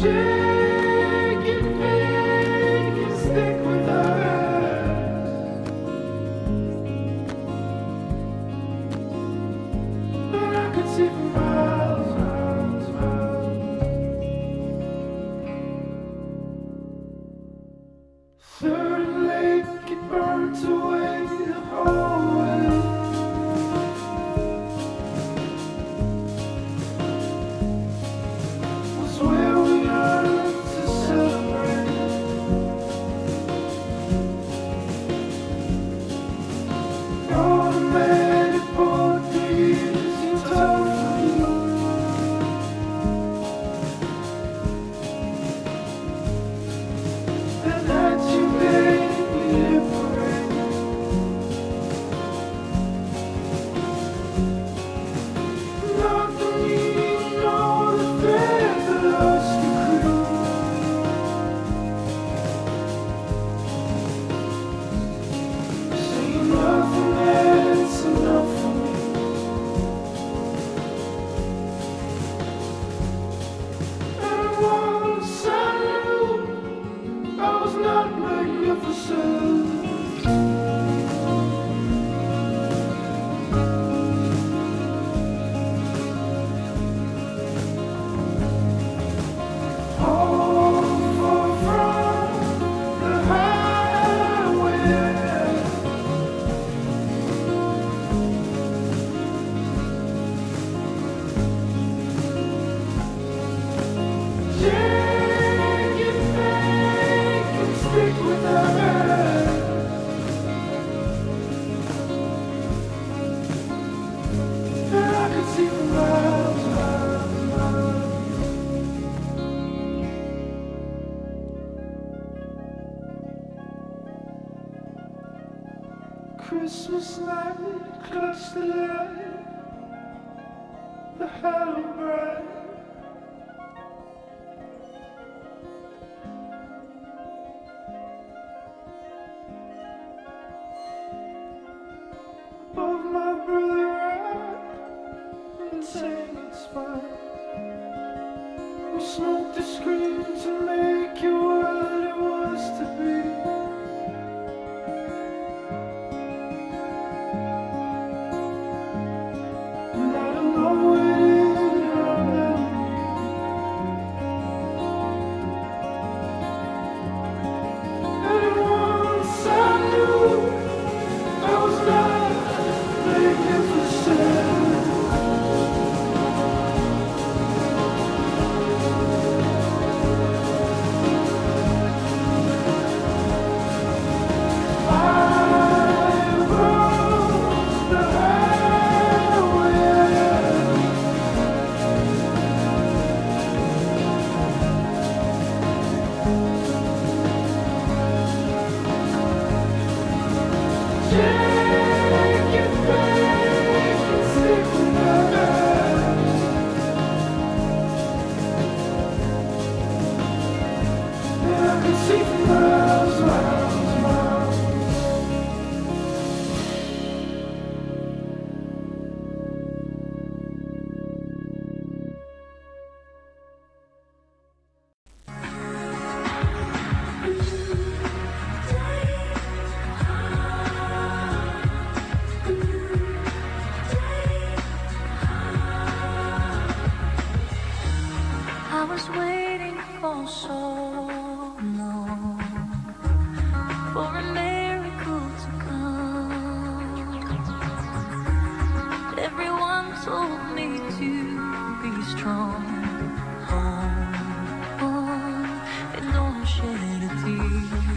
Chicken Night, clutch the strong. Hold on and don't shed a tear.